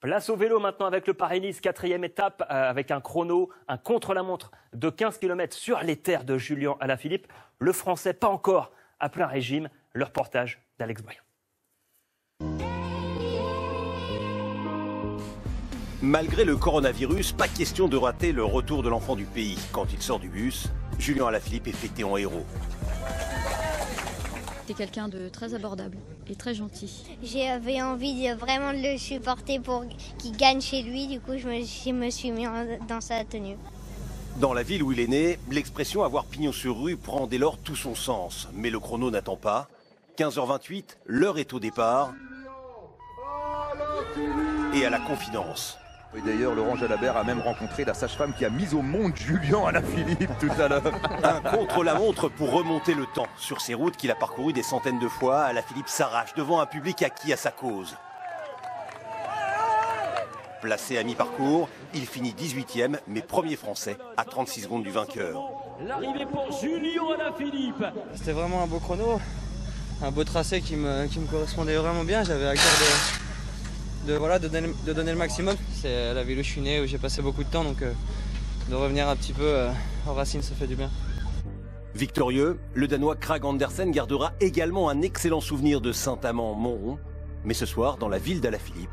Place au vélo maintenant avec le Paris-Nice, quatrième étape, euh, avec un chrono, un contre-la-montre de 15 km sur les terres de Julien Alaphilippe. Le Français, pas encore à plein régime. Le reportage d'Alex Boyan. Malgré le coronavirus, pas question de rater le retour de l'enfant du pays. Quand il sort du bus, Julien Alaphilippe est fêté en héros. C'est quelqu'un de très abordable et très gentil. J'avais envie de vraiment le supporter pour qu'il gagne chez lui, du coup je me, suis mis dans sa tenue. Dans la ville où il est né, l'expression avoir pignon sur rue prend dès lors tout son sens. Mais le chrono n'attend pas. 15h28, l'heure est au départ. Et à la confidence. Et d'ailleurs, Laurent Jalabert a même rencontré la sage-femme qui a mis au monde Julien à la Philippe tout à l'heure. Un contre-la-montre pour remonter le temps. Sur ces routes qu'il a parcourues des centaines de fois, à la Philippe s'arrache devant un public acquis à sa cause. Placé à mi-parcours, il finit 18e, mais premier français, à 36 secondes du vainqueur. L'arrivée pour Julien Philippe. C'était vraiment un beau chrono, un beau tracé qui me, qui me correspondait vraiment bien. J'avais à cœur de, voilà, de, donner, le maximum. C'est la ville où je suis né, où j'ai passé beaucoup de temps, donc euh, de revenir un petit peu euh, en racine, ça fait du bien. Victorieux, le Danois Krag Andersen gardera également un excellent souvenir de Saint-Amand-Montrond. Mais ce soir, dans la ville d'Alaphilippe,